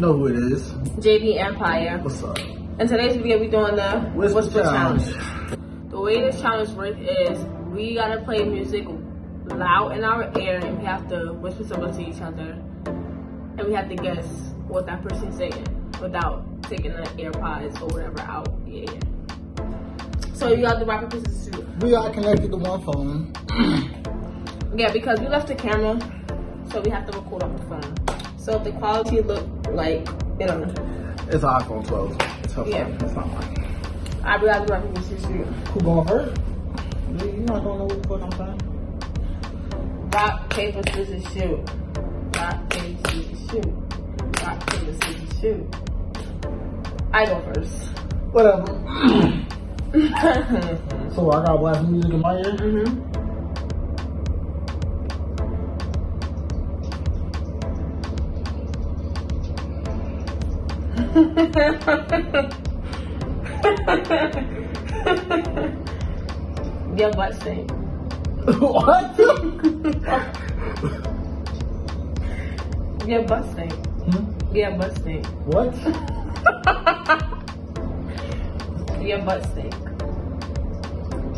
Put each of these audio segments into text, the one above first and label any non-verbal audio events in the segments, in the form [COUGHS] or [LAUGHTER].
know who it is. JD Empire. What's up? In today's video, we're doing the Whisper Whisper challenge. challenge. The way this challenge works is we gotta play music loud in our ear, and we have to whisper something to each other, and we have to guess what that person's saying without taking the AirPods or whatever out the ear. So you got the paper scissors shoot. We are connected to one phone. Yeah, because we left the camera, so we have to record off the phone. So if the quality look like, you know, It's an iPhone 12. It's her Yeah. phone. It's not mine. I be like rock paper scissors shoot. Who going first? Dude, You not gonna know what the fuck I'm saying? Rock, paper, scissors, shoot. Rock, paper, scissors, shoot. Rock, paper, scissors, shoot. I go first. Whatever. mm-hmm. [COUGHS] So I got blast music in my ear. Your butt stink. what? Your butt stink. Hmm? Your butt stink. What? Your butt stink.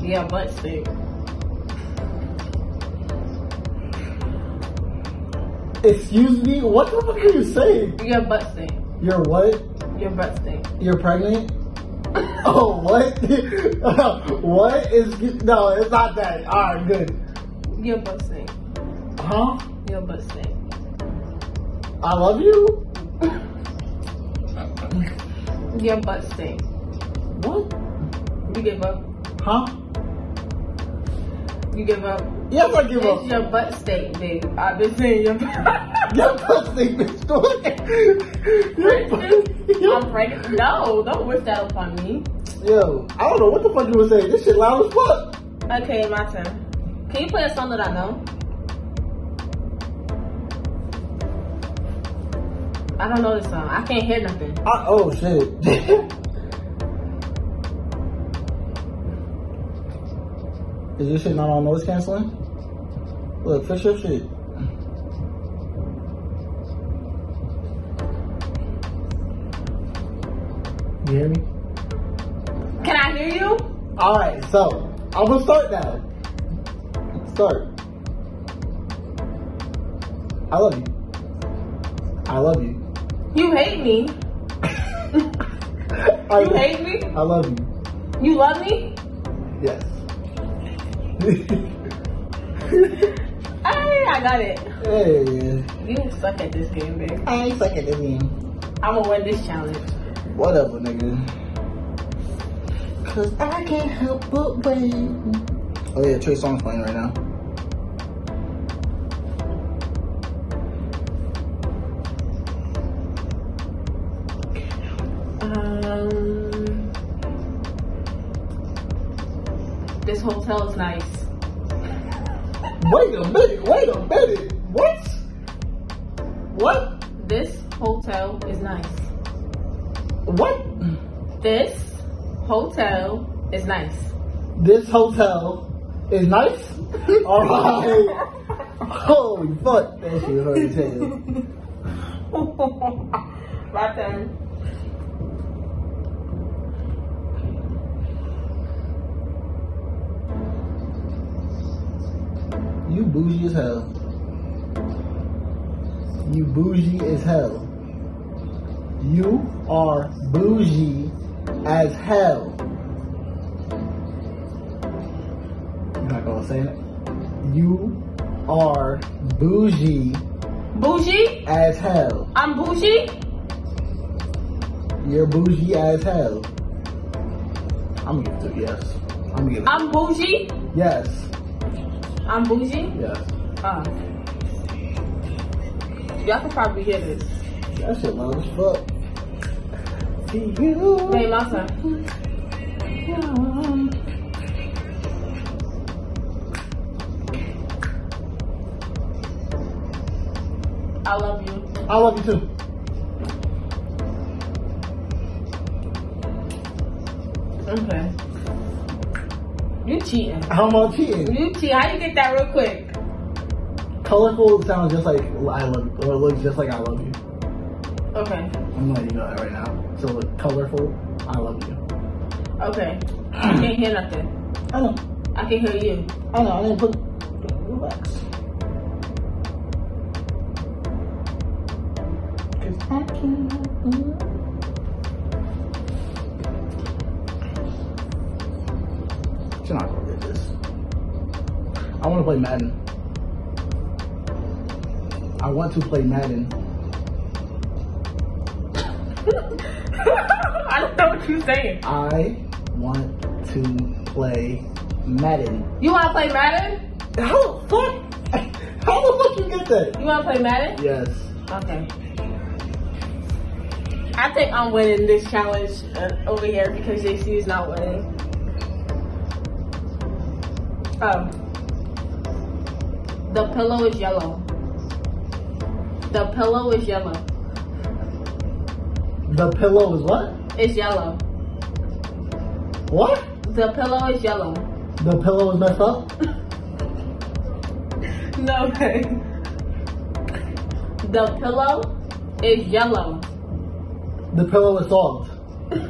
Your butt stink. Excuse me? What the fuck are you saying? Your butt stink. You're what? Your butt stink. You're pregnant? [LAUGHS] Oh, what? [LAUGHS] what is. No, it's not that. Alright, good. Your butt stink. Huh? Your butt stink. I love you? Your butt stink. What? You give up. Huh? You give up. Yes, I give It's up. your butt stink, babe. I've been saying your butt. [LAUGHS] Your pussy, bitch. Your pussy- [LAUGHS] I'm pregnant. No, don't wish that upon me. Yo, I don't know what the fuck you were saying. This shit loud as fuck. Okay, my turn. Can you play a song that I know? I don't know this song. I can't hear nothing. I, oh shit. [LAUGHS] Is this shit not on noise canceling? Look, fix your shit. You hear me? Can I hear you? Alright, so I'm gonna start now. Start. I love you. I love you. You hate me. [LAUGHS] You hate me? I love you. You love me? Yes. Hey, I got it. hey, You suck at this game, babe. I ain't suck at this game. I'm gonna win this challenge. Whatever, nigga. Cause I can't help but win. Oh yeah, Trey Songz playing right now. Um, this hotel is nice. Wait a minute, wait a minute. What? What? This hotel is nice. What? This hotel is nice. This hotel is nice? [LAUGHS] Alright. Holy fuck. That shit hurt as hell. [LAUGHS] My turn. You bougie as hell. You bougie as hell. You are bougie as hell. You're not gonna say it? You are bougie Bougie? as hell. I'm bougie? You're bougie as hell. I'm gonna give it to yes. I'm gonna give it. I'm bougie? Yes. I'm bougie? Yes. Oh. Y'all can probably hear this. That shit loud as fuck. To you. My turn. I love you. I love you too. Okay. You cheating. How am I cheating? You cheat. How you get that real quick? colorful sounds just like I love you, or looks just like I love you. Okay. I'm letting you know that right now. So look, colorful, I love you. Okay. I can't hear nothing. I know. I can hear you. I know. I didn't put. Want to play Madden. I want to play Madden. [LAUGHS] I don't know what you're saying. I want to play Madden. You want to play Madden? How the fuck? [LAUGHS] How the fuck you get that? You want to play Madden? Yes. Okay. I think I'm winning this challenge uh, over here because JC is not winning. Oh. The pillow is yellow. The pillow is yellow. The pillow is what? It's yellow. What? The pillow is yellow. The pillow is messed up? [LAUGHS] No way. The pillow is yellow. The pillow is soft. [LAUGHS]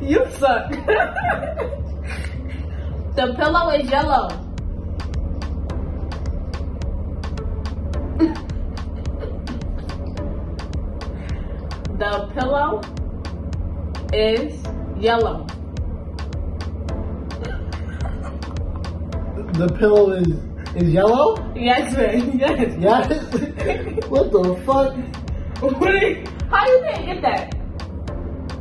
You suck. [LAUGHS] the pillow is yellow. the pillow is yellow. The pillow is is yellow? Yes, man. Yes. Yes. what the fuck? You- How you didn't get that?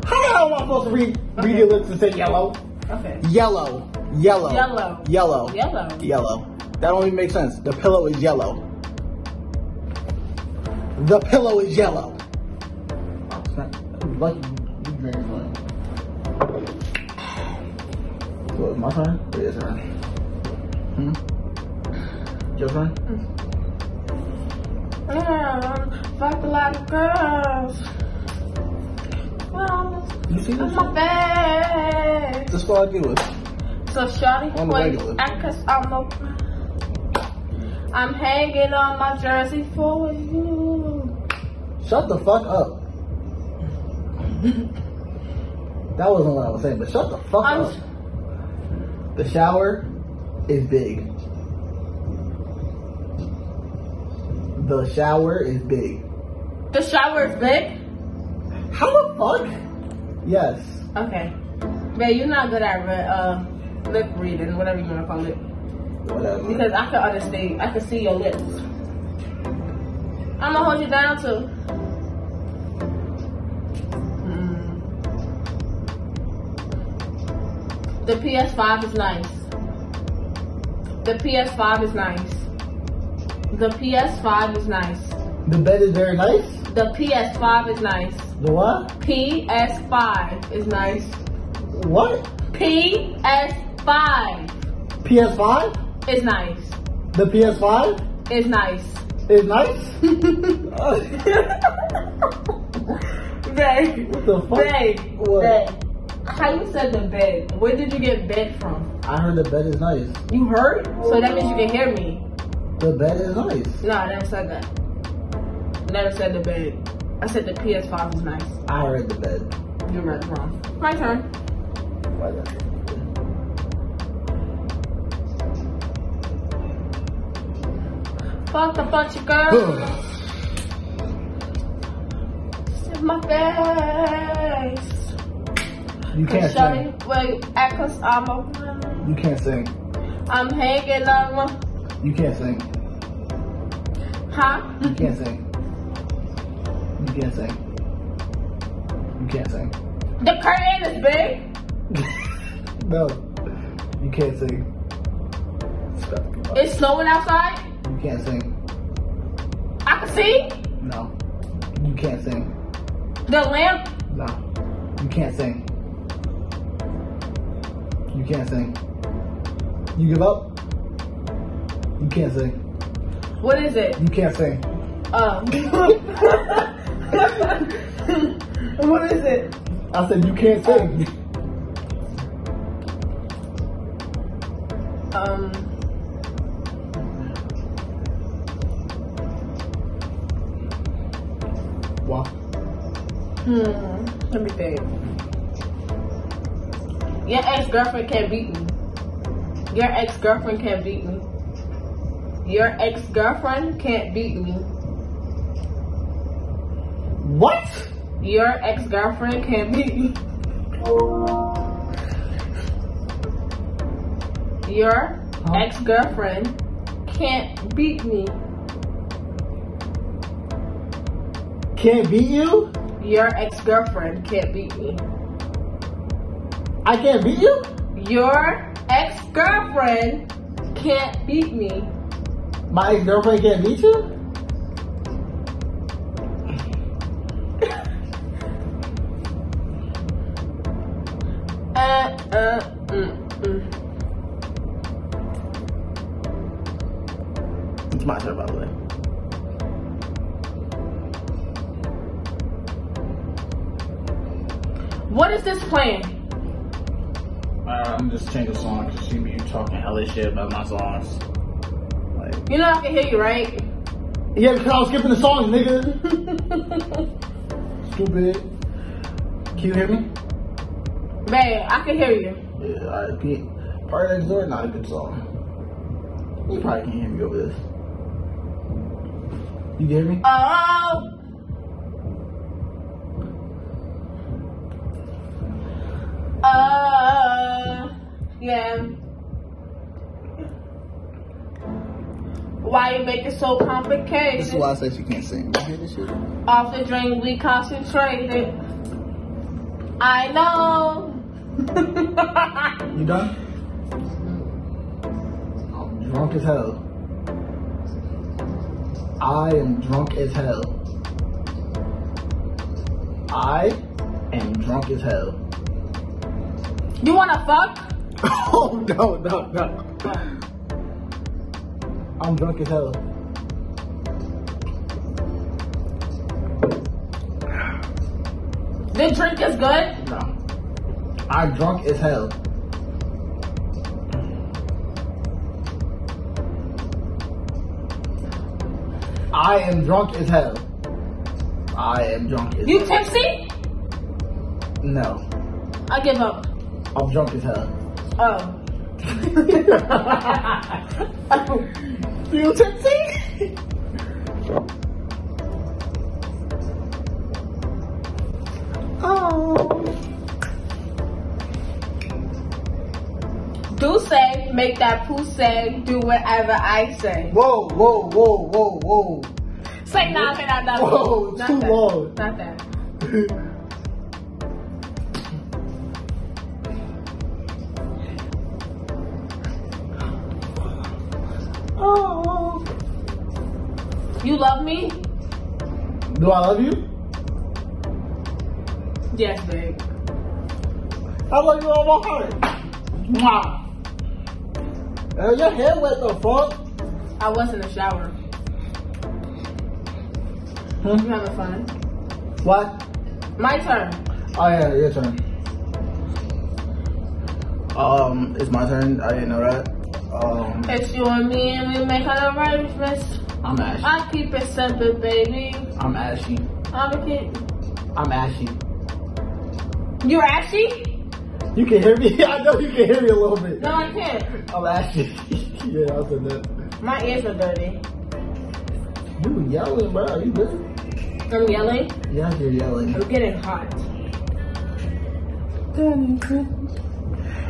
How am I supposed to read read your lips and say yellow? Okay. Yellow. Yellow. Yellow. Yellow. Yellow. Yellow. That don't even make sense. The pillow is yellow. The pillow is yellow. Snap. Lucky you drank mine. So it's my turn? Or your turn? Hmm? Your turn? Mm, fuck a lot of girls. Well, You see this? my face. That's what I do with. So shawty, On the wait, regular. I cause I'm a, I'm hanging on my jersey for you. Shut the fuck up. that wasn't what I was saying, but shut the fuck I'm- up. The shower is big. The shower is big. The shower is big. How the fuck? Yes. Okay, man, you're not good at uh, lip reading, whatever you wanna call it, Whatever. because I can understand. I can see your lips. I'm gonna hold you down too. Mm. The PS5 is nice. The PS5 is nice. The PS5 is nice. The bed is very nice. The PS5 is nice. The what? PS5 is nice. What? PS5 PS5? is nice. The PS5 Is nice. is nice? [LAUGHS] Babe. What the fuck? Babe. What? Babe. How you said the bed? Where did you get bed from? I heard the bed is nice. You heard? So that means you can hear me. The bed is nice. No, I never said that. I Never said the bed. I said the PS5 is nice. I heard the bed. You read wrong. My turn. Fuck a bunch of girls. in my face. you can't sing. Wait, act cause I'm a You can't sing. I'm hanging on my. You can't sing. Huh? You can't sing. You can't sing. You can't sing. The curtain is big. [LAUGHS] no. You can't sing. Stop. It's snowing outside. You can't sing. I can see No. You can't sing. the lamp. No. You can't sing. You can't sing. You give up? You can't sing. What is it? You can't sing. Um. [LAUGHS] what is it? I said you can't sing. Um. Hmm. Let me think. Your ex girlfriend can't beat me. Your ex girlfriend can't beat me. Your ex girlfriend can't beat me. What? Your ex girlfriend can't beat me. Your Huh? ex girlfriend can't beat me. Can't beat you? Your ex girlfriend can't beat me. I can't beat you? Your ex girlfriend can't beat me. My ex girlfriend can't beat you? Uh, uh, mm, mm. It's my turn, by the way. What is this playing? Uh, I'm just changing the song because she be talking hella shit about my songs. Like, You know I can hear you, right? yeah, because I was skipping the songs, nigga. [LAUGHS] Stupid. Can you hear me? Man, I can hear you. Yeah, I. PartyNextDoor, not a good song. You probably can't hear me over this. You hear me? Oh. Yeah. Why you make it so complicated? This is why I say she can't sing. You hear this shit? Off the drink, we concentrated. I know. [LAUGHS] You done? I'm drunk as hell. I am drunk as hell. I am drunk as hell. you wanna fuck? [LAUGHS] oh no, no, no. I'm drunk as hell. The drink is good. No. I'm drunk as hell. I am drunk as hell. I am drunk as You tipsy? No. I give up. I'm drunk as hell. Oh. [LAUGHS] You tipsy? oh. Do say, make that poo say, do whatever I say. Whoa, whoa, whoa, whoa, whoa. Say nah, nah. Whoa, not too that. long. Not that. [LAUGHS] You love me? Do I love you? Yes, babe. I love you all my heart. Mwah. Uh, your hair wet the fuck? I was in the shower. You Hmm? having fun? What? My turn. Oh yeah, your turn. Um, it's my turn. I didn't know that. Um, It's you and me and we make an arrangements. I'm ashy. I keep it simple, baby. I'm ashy. I'm a kid. I'm ashy. You're ashy? You can hear me? [LAUGHS] I know you can hear me a little bit. No, I can't. I'm ashy. [LAUGHS] yeah, I said that. My ears are dirty. You yelling, bro? Are you good? I'm yelling. Yes, you're yelling. I'm getting hot.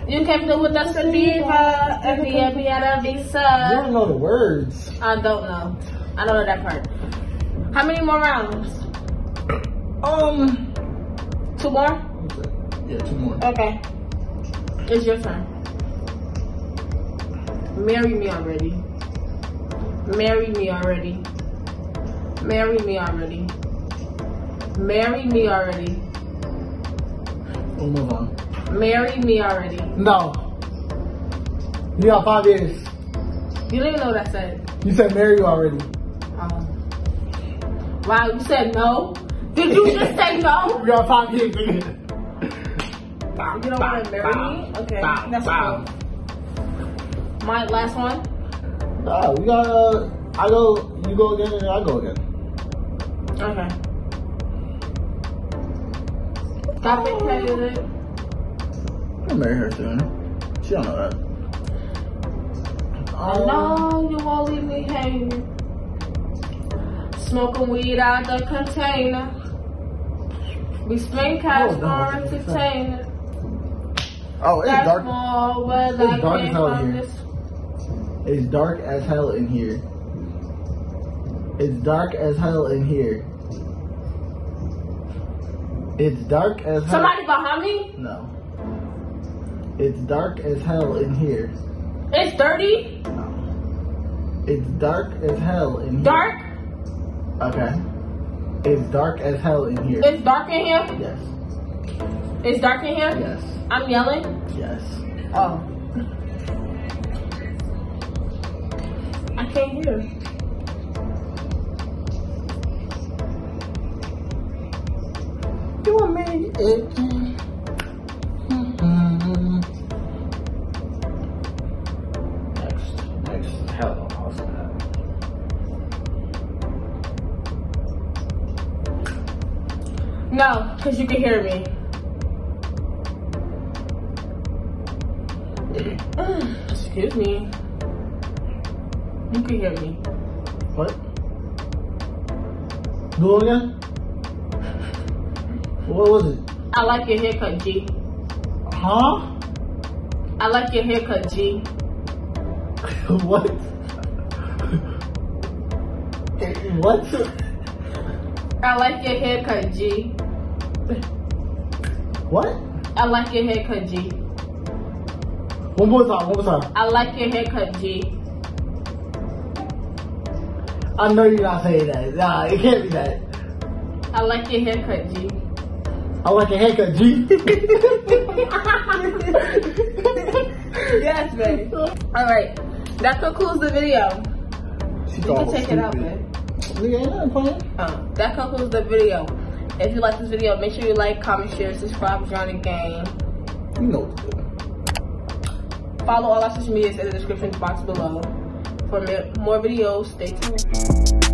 You came to with us in Viva, and we have a You don't know the words. I don't know. I don't know that part. How many more rounds? Um, Two more? yeah, two more. Okay. It's your turn. Marry me already. Marry me already. Marry me already. Marry me already. We'll move on. Marry me already. No. You got five years. You don't even know what I said. You said marry you already. Um, wow, you said no? Did you just say no? [LAUGHS] You got five years. You don't want to marry me? Okay, Bow, that's bow. cool. My last one? Nah, we got. Uh, I go. You go again, and I go again. Okay. Stop it, Taylor. I'll marry her soon. She don't know that. I know you won't leave me hanging. Smoking weed out the container. We spend cash Oh, no, for entertainment. Oh, it's That's dark. it's dark as hell here. this. It's dark as hell in here. It's dark as hell in here. It's dark as hell. Somebody behind me? No. It's dark as hell in here. It's dirty? No. It's dark as hell in here. Dark? Okay. It's dark as hell in here. It's dark in here? Yes. It's dark in here? Yes. I'm yelling? Yes. Oh. I can't hear. You want me? Because you can hear me. [CLEARS THROAT] Excuse me. You can hear me. What? Do it again? What was it? I like your haircut, G. Huh? I like your haircut, G. [LAUGHS] what? [LAUGHS] what? I like your haircut, G. What? I like your haircut, G. One more time, one more time. I like your haircut, G. I know you're not saying that. Nah, it can't be that. I like your haircut, G. I like a haircut, G. yes, baby. All right, that concludes the video. She You can was take it out, man. Nigga, ain't nothing playing. Um, that concludes the video. If you like this video, make sure you like, comment, share, subscribe, join the game. You know what to do. Follow all our social medias in the description box below. For more videos, stay tuned.